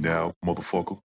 now, motherfucker.